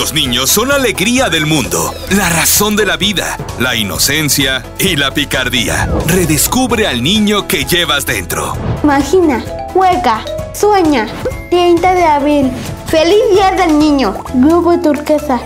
Los niños son la alegría del mundo, la razón de la vida, la inocencia y la picardía. Redescubre al niño que llevas dentro. Imagina, juega, sueña. 30 de abril. ¡Feliz Día del Niño! Grupo Turquesa.